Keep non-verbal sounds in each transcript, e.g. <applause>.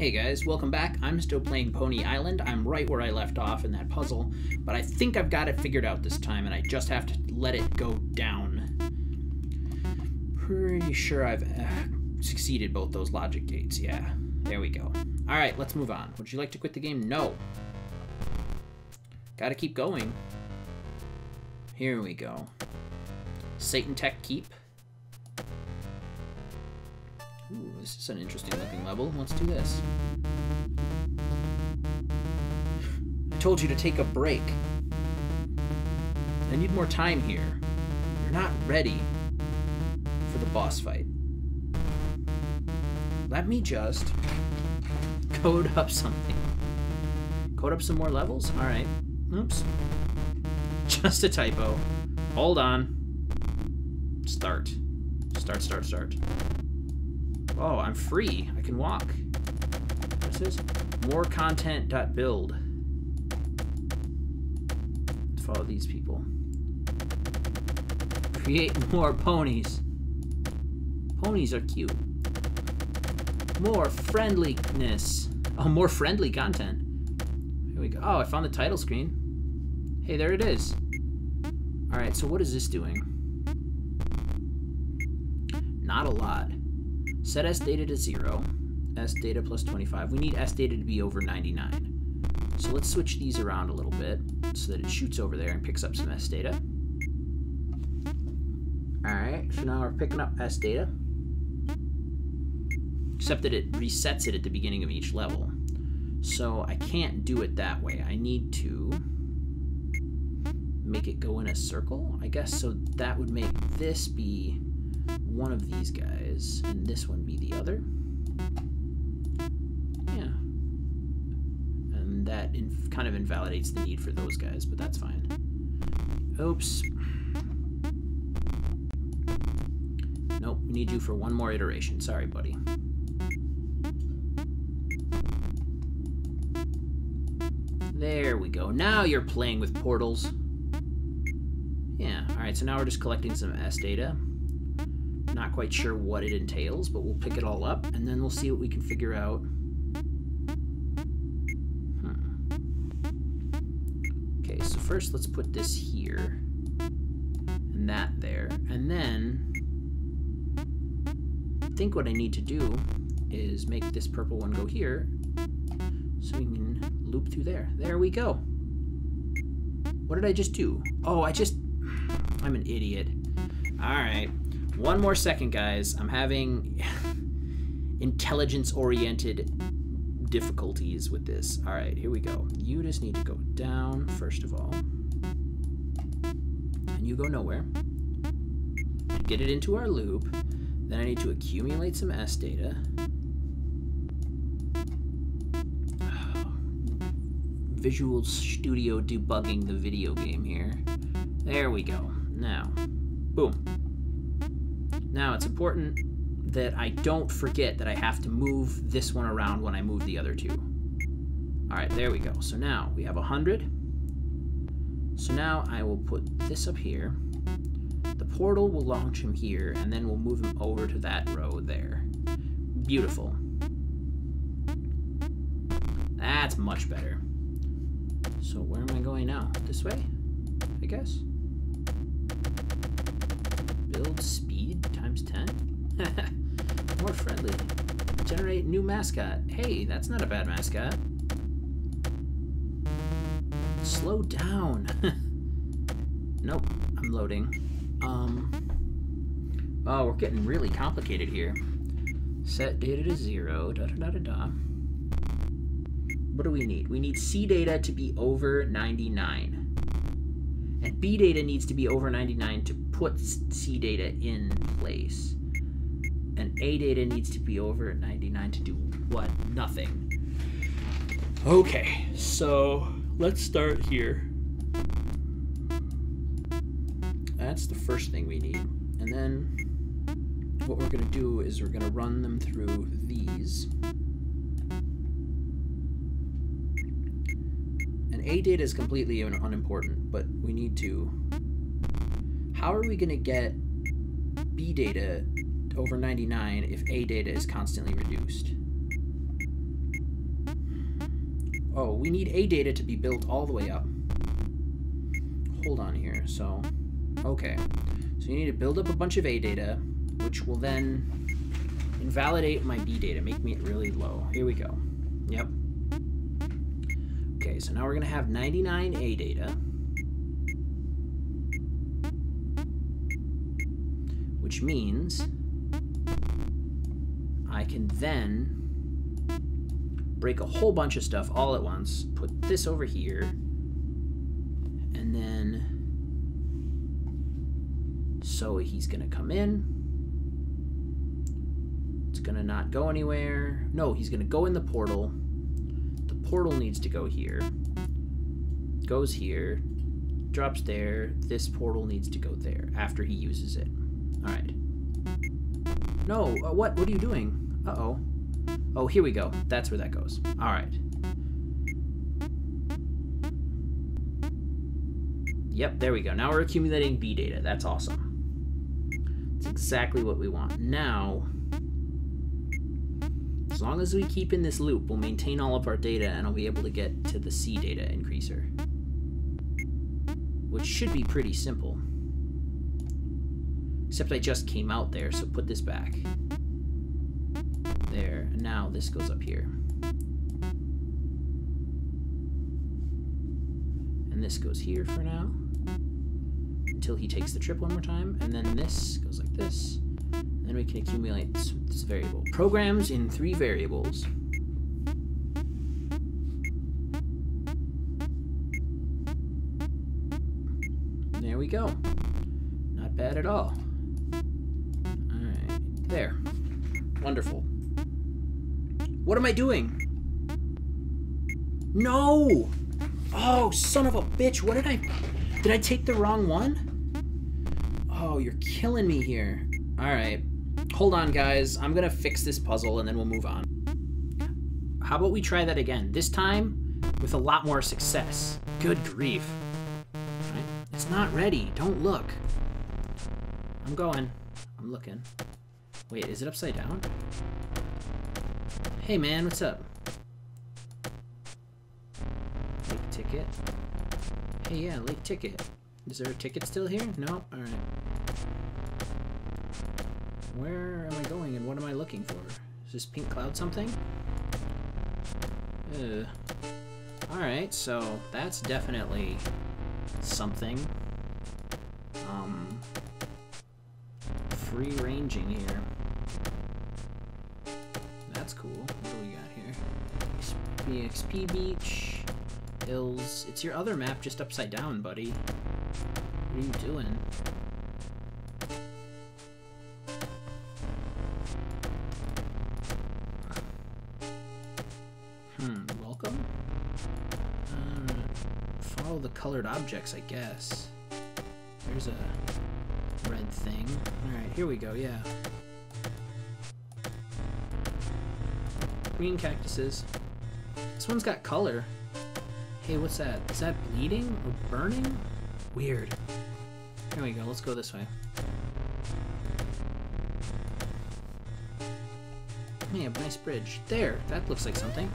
Hey guys, welcome back. I'm still playing Pony Island. I'm right where I left off in that puzzle, but I think I've got it figured out this time and I just have to let it go down. Pretty sure I've uh, succeeded both those logic gates. Yeah, there we go. All right, let's move on. Would you like to quit the game? No. Gotta keep going. Here we go. Satan Tech Keep. Ooh, this is an interesting looking level. Let's do this. I told you to take a break. I need more time here. You're not ready for the boss fight. Let me just code up something. Code up some more levels? Alright. Oops. Just a typo. Hold on. Start. Start, start, start. Oh, I'm free. I can walk. This? More content.build. Follow these people. Create <laughs> more ponies. Ponies are cute. More friendliness. Oh, more friendly content. Here we go. Oh, I found the title screen. Hey, there it is. Alright, so what is this doing? Not a lot. Set S data to 0. S data plus 25. We need S data to be over 99. So let's switch these around a little bit so that it shoots over there and picks up some S data. Alright, so now we're picking up S data. Except that it resets it at the beginning of each level. So I can't do it that way. I need to make it go in a circle, I guess. So that would make this be one of these guys, and this one be the other. Yeah. And that kind of invalidates the need for those guys, but that's fine. Oops. Nope, we need you for one more iteration. Sorry, buddy. There we go. Now you're playing with portals. Yeah, alright, so now we're just collecting some S data. Not quite sure what it entails, but we'll pick it all up, and then we'll see what we can figure out. Hmm. Okay, so first let's put this here, and that there, and then I think what I need to do is make this purple one go here, so we can loop through there. There we go. What did I just do? Oh, I just... I'm an idiot. Alright. One more second, guys. I'm having <laughs> intelligence-oriented difficulties with this. All right, here we go. You just need to go down, first of all. And you go nowhere. Get it into our loop, then I need to accumulate some S data. <sighs> Visual Studio debugging the video game here. There we go. Now, boom. Now it's important that I don't forget that I have to move this one around when I move the other two. All right, there we go. So now we have 100. So now I will put this up here. The portal will launch him here, and then we'll move him over to that row there. Beautiful. That's much better. So where am I going now? This way, I guess? Build speed times 10? More friendly. Generate new mascot. Hey, that's not a bad mascot. Slow down. <laughs> nope, I'm loading. Um. Oh, we're getting really complicated here. Set data to zero. Da da da da da. What do we need? We need C data to be over 99. And B data needs to be over 99 to put C data in place. And A data needs to be over at 99 to do what? Nothing. Okay, so let's start here. That's the first thing we need. And then what we're going to do is we're going to run them through these. And A data is completely unimportant, but we need to how are we going to get B data over 99 if A data is constantly reduced? Oh, we need A data to be built all the way up. Hold on here. So, okay. So you need to build up a bunch of A data, which will then invalidate my B data, make me it really low. Here we go. Yep. Okay, so now we're going to have 99 A data. Which means I can then break a whole bunch of stuff all at once, put this over here, and then so he's gonna come in. It's gonna not go anywhere. No, he's gonna go in the portal. The portal needs to go here. Goes here, drops there. This portal needs to go there after he uses it. All right. No, uh, what? What are you doing? Uh-oh. Oh, here we go. That's where that goes. All right. Yep, there we go. Now we're accumulating B data. That's awesome. It's exactly what we want. Now, as long as we keep in this loop, we'll maintain all of our data and I'll be able to get to the C data increaser. Which should be pretty simple. Except I just came out there, so put this back. There, now this goes up here. And this goes here for now. Until he takes the trip one more time, and then this goes like this. Then we can accumulate this, this variable. Programs in three variables. There we go. Not bad at all. There. Wonderful. What am I doing? No! Oh, son of a bitch, what did I... Did I take the wrong one? Oh, you're killing me here. Alright. Hold on, guys. I'm gonna fix this puzzle and then we'll move on. How about we try that again? This time, with a lot more success. Good grief. It's not ready. Don't look. I'm going. I'm looking. Wait, is it upside down? Hey man, what's up? Lake ticket. Hey yeah, lake ticket. Is there a ticket still here? No? Alright. Where am I going and what am I looking for? Is this pink cloud something? Ugh. Alright, so that's definitely something. Um, free ranging here. Cool. What do we got here? XP Beach, Hills. It's your other map just upside down, buddy. What are you doing? Hmm, welcome? Uh, follow the colored objects, I guess. There's a red thing. Alright, here we go, yeah. Green cactuses. This one's got color. Hey, what's that? Is that bleeding or burning? Weird. Here we go, let's go this way. Yeah, nice bridge. There, that looks like something.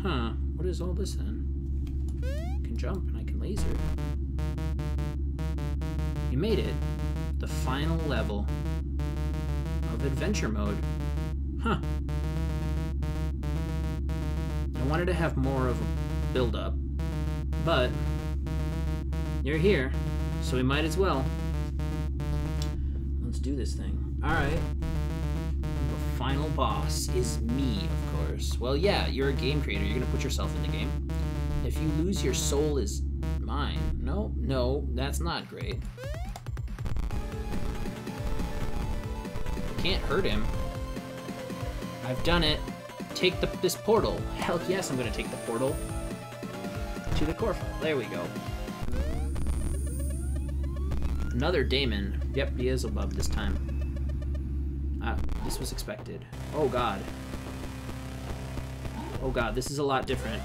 Huh, what is all this then? I can jump and I can laser. You made it. The final level of adventure mode. Huh. I wanted to have more of a build-up, but you're here, so we might as well. Let's do this thing. Alright. The final boss is me, of course. Well, yeah, you're a game creator. You're gonna put yourself in the game. If you lose your soul is mine. No, no, that's not great. Can't hurt him. I've done it. Take the, this portal. Hell yes, I'm gonna take the portal to the core file. There we go. Another Daemon. Yep, he is above this time. Ah, this was expected. Oh god. Oh god, this is a lot different.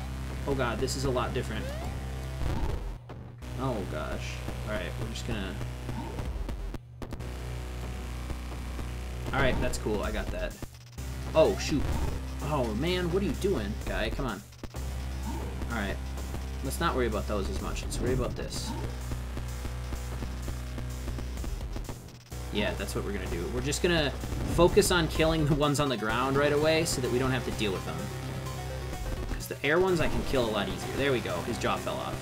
Oh god, this is a lot different. Oh gosh. Alright, we're just gonna... Alright, that's cool, I got that. Oh, shoot. Oh, man, what are you doing, guy? Come on. Alright. Let's not worry about those as much. Let's worry about this. Yeah, that's what we're gonna do. We're just gonna focus on killing the ones on the ground right away so that we don't have to deal with them. Because the air ones I can kill a lot easier. There we go. His jaw fell off.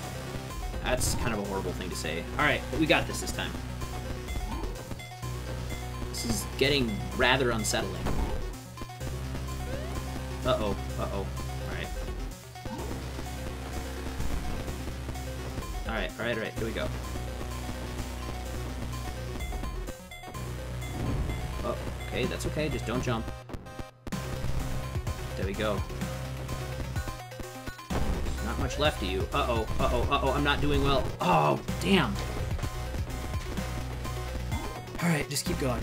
That's kind of a horrible thing to say. Alright, we got this this time. This is getting rather unsettling. Uh-oh, uh-oh. Alright. Alright, alright, alright, here we go. Oh, okay, that's okay, just don't jump. There we go. There's not much left of you. Uh-oh, uh-oh, uh-oh, I'm not doing well. Oh, damn. Alright, just keep going.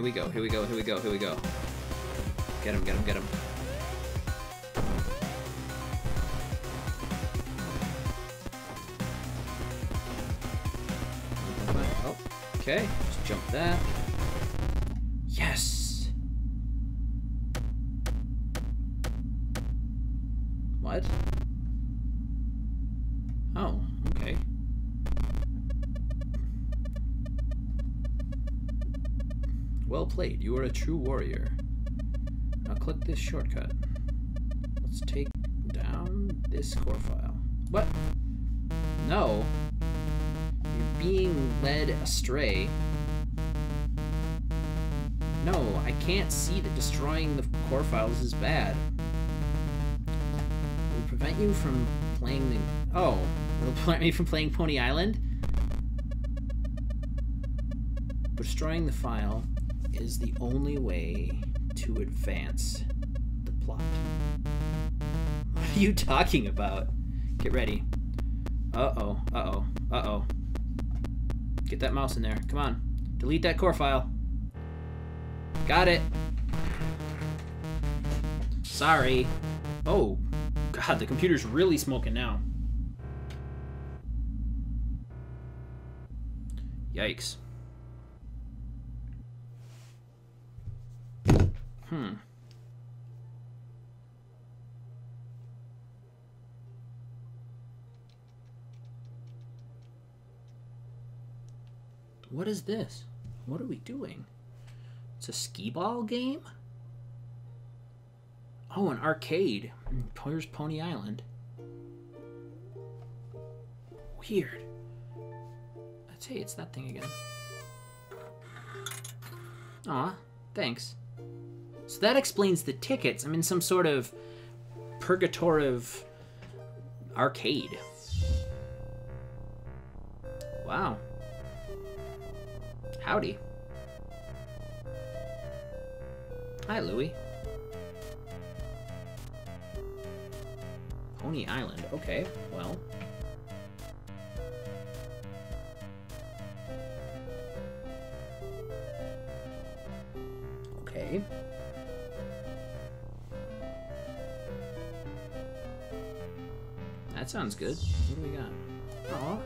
Here we go, here we go, here we go, here we go. Get him, get him, get him. Oh, okay, just jump that. Yes! What? Oh, okay. Well played. You are a true warrior. Now click this shortcut. Let's take down this core file. What? No. You're being led astray. No, I can't see that destroying the core files is bad. It will prevent you from playing the... Oh, it'll prevent me from playing Pony Island? Destroying the file is the only way to advance the plot. What are you talking about? Get ready. Uh-oh, uh-oh, uh-oh. Get that mouse in there. Come on. Delete that core file. Got it. Sorry. Oh, God, the computer's really smoking now. Yikes. Hmm. What is this? What are we doing? It's a skee ball game? Oh, an arcade. Here's Pony Island. Weird. Let's say it's that thing again. Aw, thanks. So that explains the tickets. I'm in some sort of purgatorive arcade. Wow. Howdy. Hi, Louie. Pony Island. Okay, well. That sounds good. What do we got? Aw.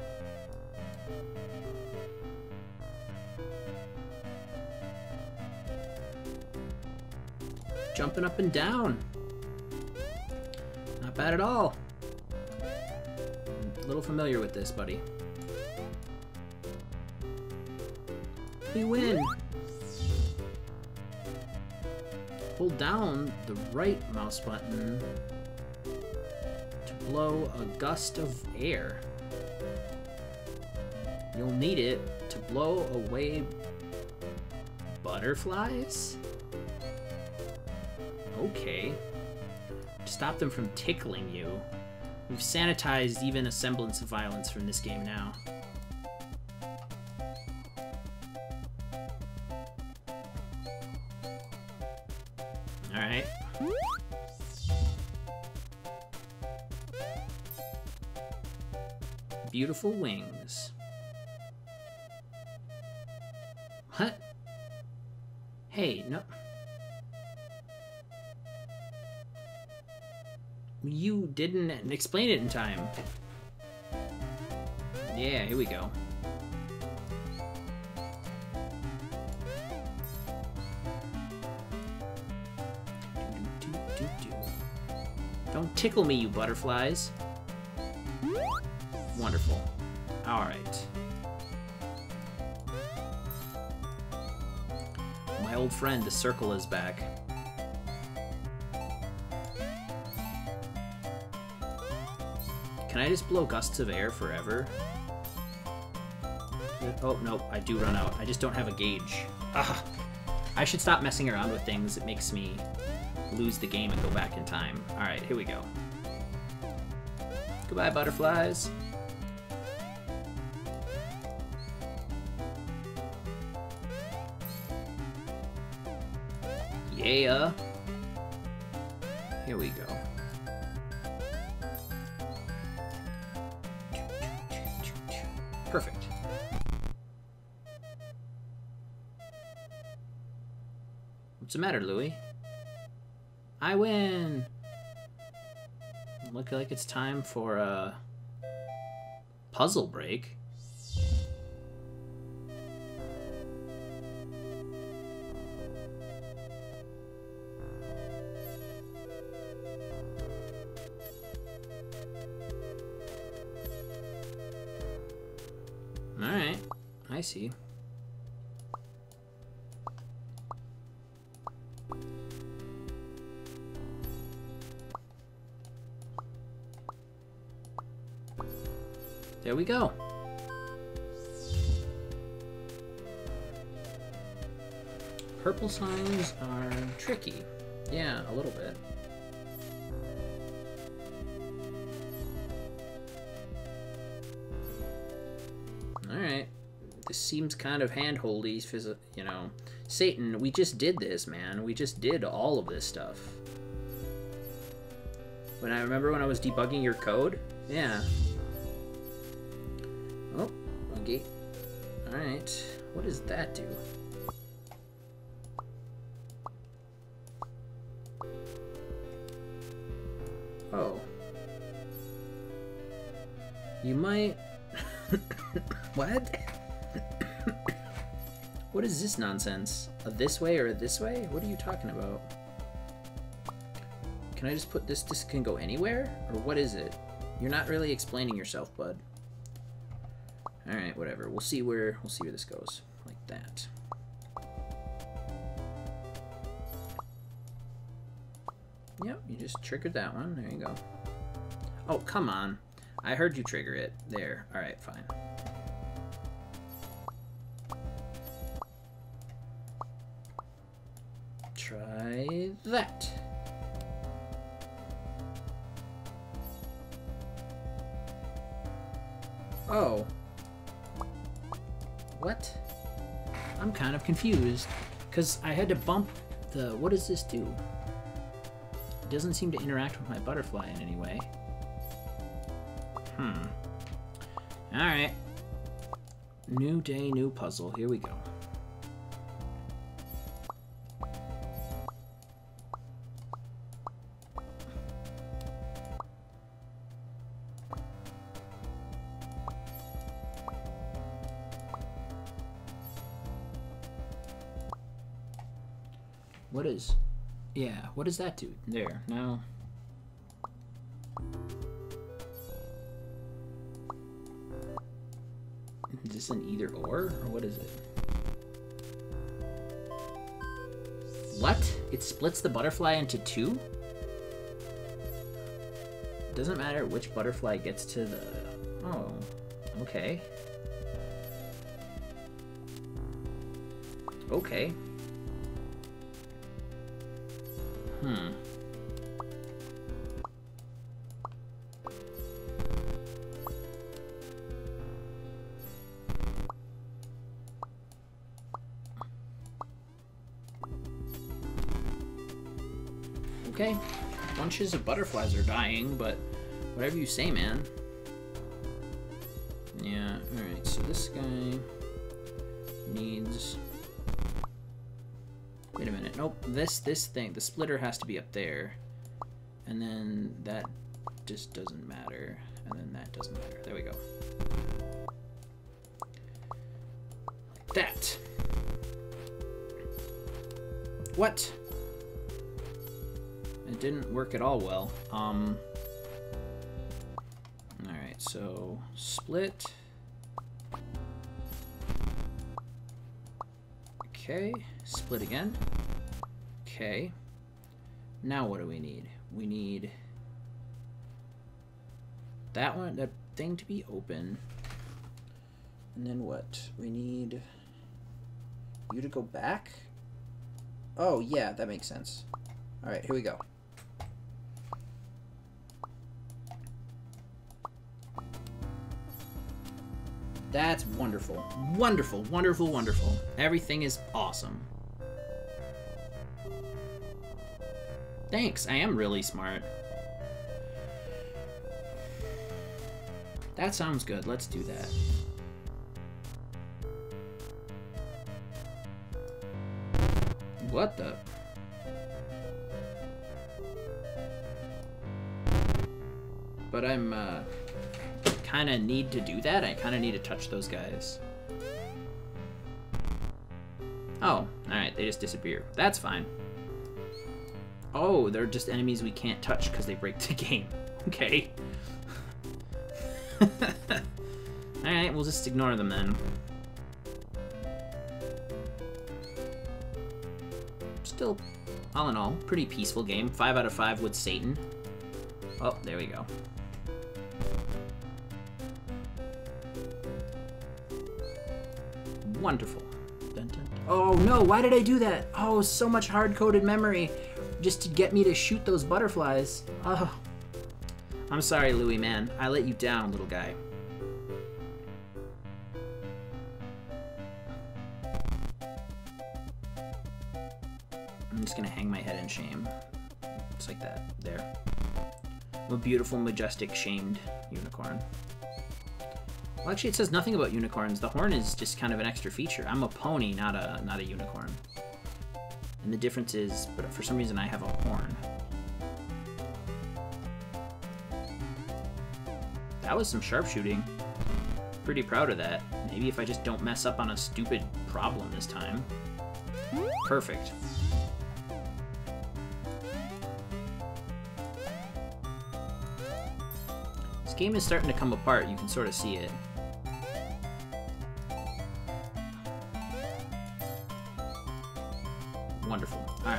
Jumping up and down. Not bad at all. I'm a little familiar with this, buddy. We win! Hold down the right mouse button to blow a gust of air. You'll need it to blow away butterflies? Okay. To Stop them from tickling you. We've sanitized even a semblance of violence from this game now. Alright. beautiful wings. What? Hey, no... You didn't explain it in time. Yeah, here we go. Don't tickle me, you butterflies. Wonderful. Alright. My old friend, the circle is back. Can I just blow gusts of air forever? Oh, no, I do run out. I just don't have a gauge. Ah! I should stop messing around with things. It makes me lose the game and go back in time. Alright, here we go. Goodbye, butterflies. Yeah. Uh. Here we go. Perfect. What's the matter, Louie? I win! Look like it's time for a puzzle break. See. There we go. Purple signs are tricky. Yeah, a little bit. Alright. Seems kind of handholdy, you know. Satan, we just did this, man. We just did all of this stuff. When I remember when I was debugging your code? Yeah. Oh, okay. Alright. What does that do? Oh. You might... <coughs> what? What is this nonsense? A this way or a this way? What are you talking about? Can I just put this, this can go anywhere? Or what is it? You're not really explaining yourself, bud. Alright, whatever. We'll see where we'll see where this goes. Like that. Yep, you just triggered that one. There you go. Oh, come on. I heard you trigger it. There. Alright, fine. That. Oh. What? I'm kind of confused. Because I had to bump the... What does this do? It doesn't seem to interact with my butterfly in any way. Hmm. Alright. New day, new puzzle. Here we go. What does that do? There, now... Is this an either or, or what is it? What? It splits the butterfly into two? Doesn't matter which butterfly gets to the... Oh, okay. Okay. Hmm. Okay. Bunches of butterflies are dying, but whatever you say, man. Yeah, alright, so this guy needs... Wait a minute, nope, this, this thing, the splitter has to be up there. And then that just doesn't matter. And then that doesn't matter. There we go. that. What? It didn't work at all well. Um. Alright, so split. Okay, split again. Okay. Now what do we need? We need that one, that thing to be open. And then what? We need you to go back? Oh, yeah, that makes sense. Alright, here we go. That's wonderful. Wonderful, wonderful, wonderful. Everything is awesome. Thanks, I am really smart. That sounds good. Let's do that. What the? But I'm, uh, kind of need to do that. I kind of need to touch those guys. Oh, alright, they just disappear. That's fine. Oh, they're just enemies we can't touch because they break <laughs> the game. Okay. <laughs> alright, we'll just ignore them then. Still, all in all, pretty peaceful game. 5 out of 5 with Satan. Oh, there we go. Wonderful. Dun, dun. Oh no, why did I do that? Oh, so much hard-coded memory just to get me to shoot those butterflies. Oh. I'm sorry, Louis, man. I let you down, little guy. I'm just gonna hang my head in shame. Just like that. There. I'm a beautiful, majestic, shamed unicorn. Well, actually, it says nothing about unicorns. The horn is just kind of an extra feature. I'm a pony, not a not a unicorn. And the difference is, but for some reason, I have a horn. That was some sharpshooting. Pretty proud of that. Maybe if I just don't mess up on a stupid problem this time. Perfect. This game is starting to come apart. You can sort of see it.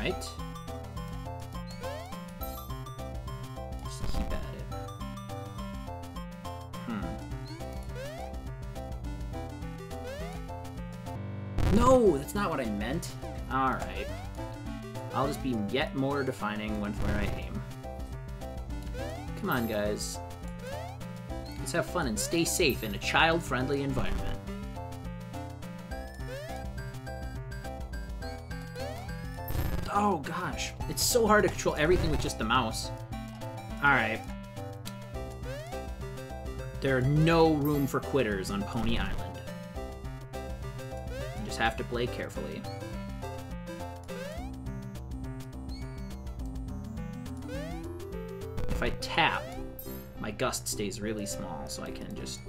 Alright. Just keep at it. Hmm. No, that's not what I meant. Alright. I'll just be yet more defining when where I aim. Come on, guys. Let's have fun and stay safe in a child-friendly environment. Oh gosh, it's so hard to control everything with just the mouse. Alright. There are no room for quitters on Pony Island. You just have to play carefully. If I tap, my gust stays really small, so I can just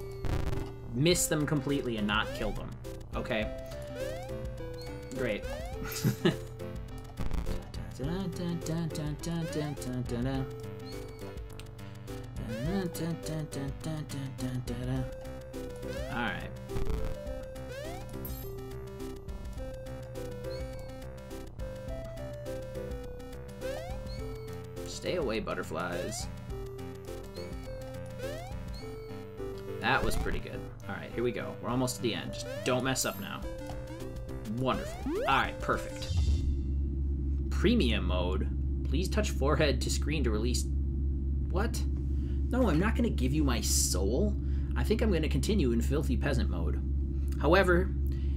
miss them completely and not kill them. Okay? Great. <laughs> Alright. Stay away, butterflies. That was pretty good. Alright, here we go. We're almost to the end. Just don't mess up now. Wonderful. Alright, perfect. Premium mode. Please touch forehead to screen to release... What? No, I'm not going to give you my soul. I think I'm going to continue in Filthy Peasant mode. However,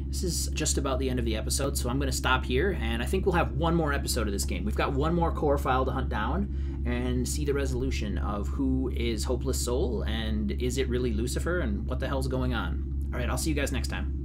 this is just about the end of the episode, so I'm going to stop here, and I think we'll have one more episode of this game. We've got one more core file to hunt down and see the resolution of who is Hopeless Soul, and is it really Lucifer, and what the hell's going on. Alright, I'll see you guys next time.